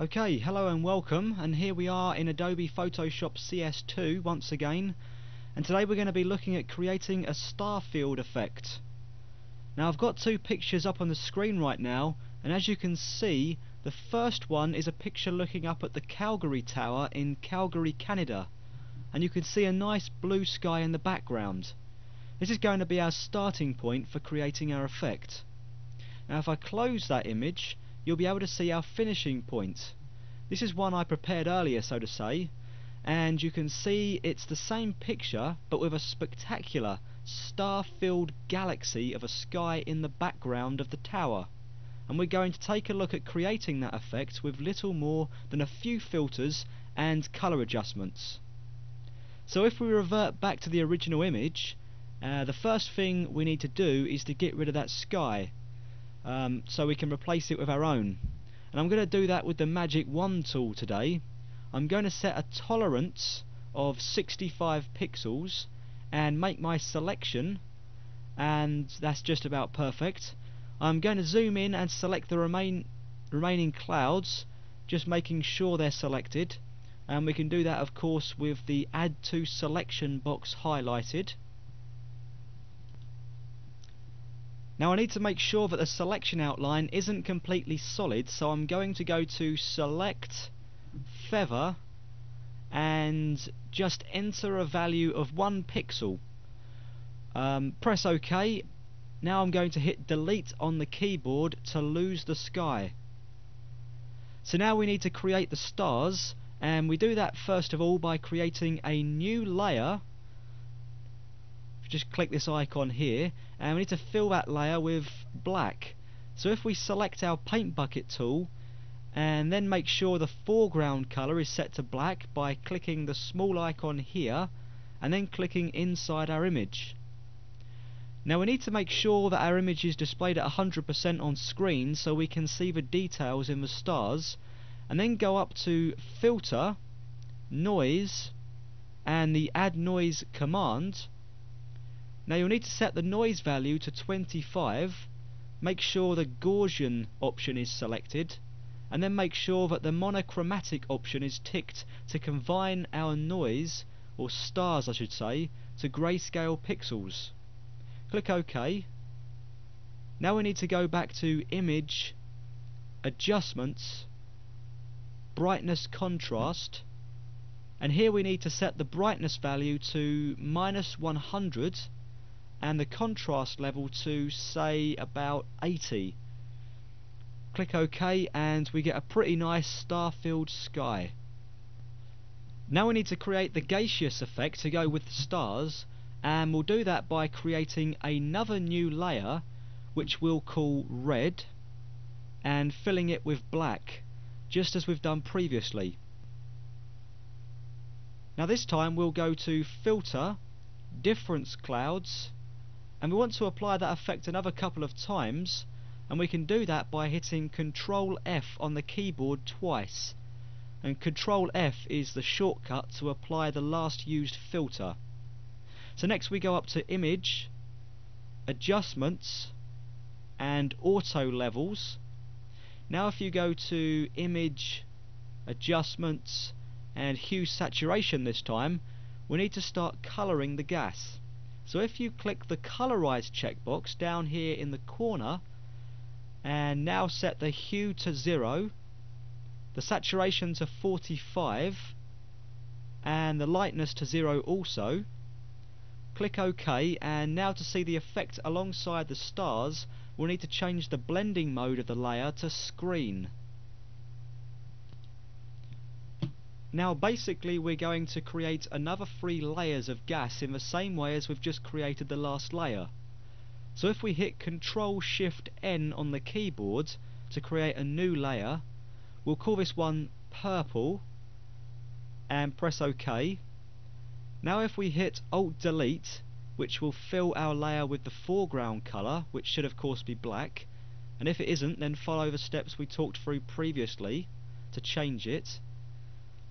Okay, hello and welcome, and here we are in Adobe Photoshop CS2 once again, and today we're going to be looking at creating a star field effect. Now I've got two pictures up on the screen right now, and as you can see, the first one is a picture looking up at the Calgary Tower in Calgary, Canada, and you can see a nice blue sky in the background. This is going to be our starting point for creating our effect. Now if I close that image, you'll be able to see our finishing point. This is one I prepared earlier, so to say, and you can see it's the same picture but with a spectacular star-filled galaxy of a sky in the background of the tower. And we're going to take a look at creating that effect with little more than a few filters and colour adjustments. So if we revert back to the original image, uh, the first thing we need to do is to get rid of that sky um, so we can replace it with our own. And I'm going to do that with the Magic Wand tool today. I'm going to set a tolerance of 65 pixels and make my selection and that's just about perfect. I'm going to zoom in and select the remain, remaining clouds just making sure they're selected and we can do that of course with the add to selection box highlighted Now I need to make sure that the selection outline isn't completely solid so I'm going to go to select feather and just enter a value of 1 pixel. Um, press OK. Now I'm going to hit delete on the keyboard to lose the sky. So now we need to create the stars and we do that first of all by creating a new layer just click this icon here and we need to fill that layer with black. So if we select our paint bucket tool and then make sure the foreground color is set to black by clicking the small icon here and then clicking inside our image. Now we need to make sure that our image is displayed at 100% on screen so we can see the details in the stars and then go up to filter noise and the add noise command now you'll need to set the noise value to 25, make sure the Gaussian option is selected, and then make sure that the monochromatic option is ticked to confine our noise, or stars I should say, to grayscale pixels. Click OK. Now we need to go back to Image, Adjustments, Brightness Contrast, and here we need to set the brightness value to minus 100 and the contrast level to say about 80 click OK and we get a pretty nice star-filled sky. Now we need to create the gaseous effect to go with the stars and we'll do that by creating another new layer which we'll call red and filling it with black just as we've done previously. Now this time we'll go to filter difference clouds and we want to apply that effect another couple of times. And we can do that by hitting Control F on the keyboard twice. And Control F is the shortcut to apply the last used filter. So next we go up to Image Adjustments and Auto Levels. Now if you go to Image Adjustments and Hue Saturation this time we need to start colouring the gas so if you click the colorize checkbox down here in the corner and now set the hue to 0, the saturation to 45 and the lightness to 0 also, click OK and now to see the effect alongside the stars we'll need to change the blending mode of the layer to screen. Now basically we're going to create another three layers of gas in the same way as we've just created the last layer. So if we hit Control Shift N on the keyboard to create a new layer, we'll call this one purple and press OK. Now if we hit Alt Delete, which will fill our layer with the foreground colour, which should of course be black, and if it isn't then follow the steps we talked through previously to change it.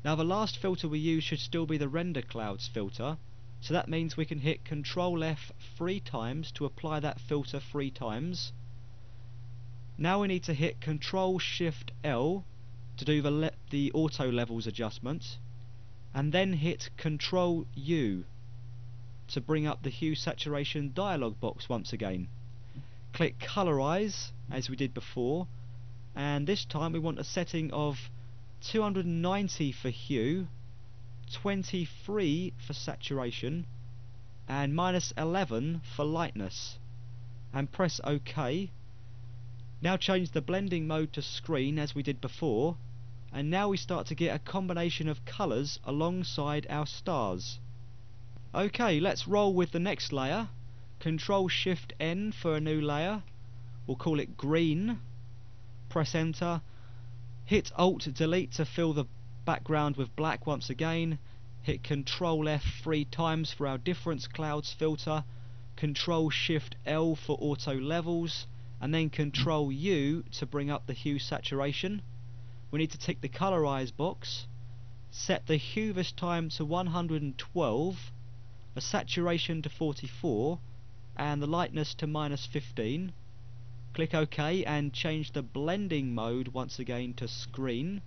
Now the last filter we use should still be the render clouds filter so that means we can hit control F three times to apply that filter three times now we need to hit control shift L to do the, the auto levels adjustment and then hit Control U to bring up the hue saturation dialog box once again. Click colorize as we did before and this time we want a setting of 290 for hue 23 for saturation and minus 11 for lightness. And press OK. Now change the blending mode to screen as we did before and now we start to get a combination of colours alongside our stars. Okay let's roll with the next layer. Control shift N for a new layer. We'll call it green. Press enter hit alt delete to fill the background with black once again, hit Control F three times for our difference clouds filter, Control Shift L for auto levels, and then Control U to bring up the hue saturation. We need to tick the colorize box, set the hue this time to 112, the saturation to 44, and the lightness to minus 15. Click OK and change the blending mode once again to screen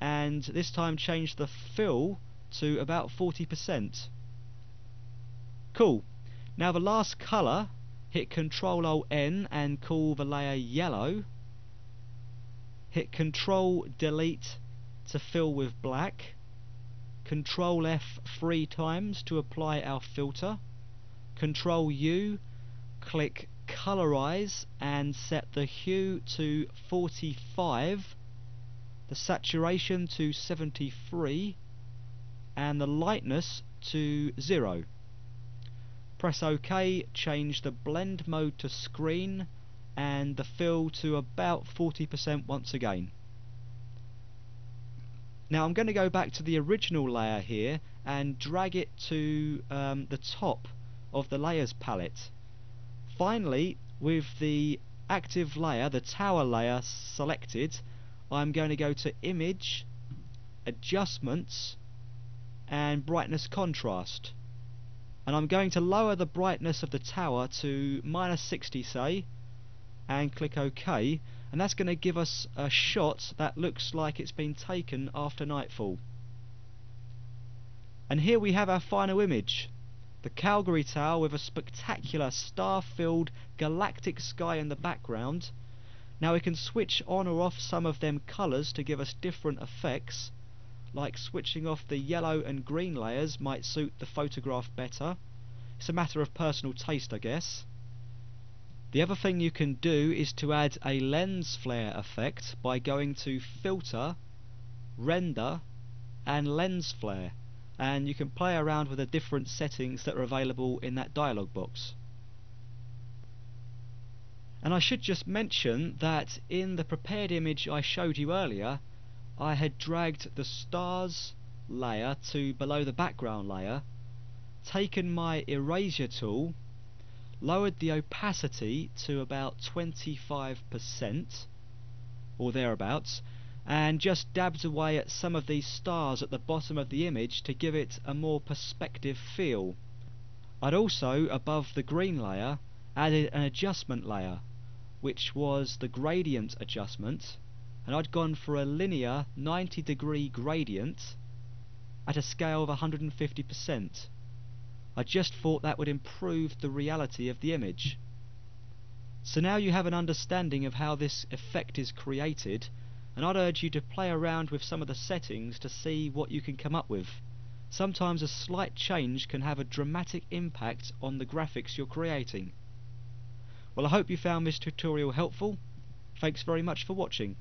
and this time change the fill to about 40%. Cool. Now the last colour, hit Control Alt N and call the layer yellow. Hit Control Delete to fill with black. Control F three times to apply our filter. Control U, click colorize and set the hue to 45 the saturation to 73 and the lightness to 0 press OK change the blend mode to screen and the fill to about 40% once again. Now I'm going to go back to the original layer here and drag it to um, the top of the layers palette Finally, with the active layer, the tower layer selected, I'm going to go to Image, Adjustments, and Brightness Contrast. And I'm going to lower the brightness of the tower to minus 60 say, and click OK, and that's going to give us a shot that looks like it's been taken after nightfall. And here we have our final image the Calgary Tower with a spectacular star-filled galactic sky in the background. Now we can switch on or off some of them colours to give us different effects, like switching off the yellow and green layers might suit the photograph better. It's a matter of personal taste I guess. The other thing you can do is to add a lens flare effect by going to Filter, Render and Lens Flare and you can play around with the different settings that are available in that dialog box. And I should just mention that in the prepared image I showed you earlier I had dragged the stars layer to below the background layer taken my eraser tool lowered the opacity to about 25% or thereabouts and just dabs away at some of these stars at the bottom of the image to give it a more perspective feel. I'd also, above the green layer, added an adjustment layer, which was the gradient adjustment, and I'd gone for a linear 90 degree gradient at a scale of 150%. I just thought that would improve the reality of the image. So now you have an understanding of how this effect is created and I'd urge you to play around with some of the settings to see what you can come up with. Sometimes a slight change can have a dramatic impact on the graphics you're creating. Well I hope you found this tutorial helpful. Thanks very much for watching.